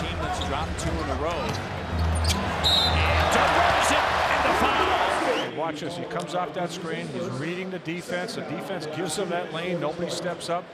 team that's dropped two in a row. And DeRozan and the foul. Watch this. He comes off that screen. He's reading the defense. The defense gives him that lane. Nobody steps up.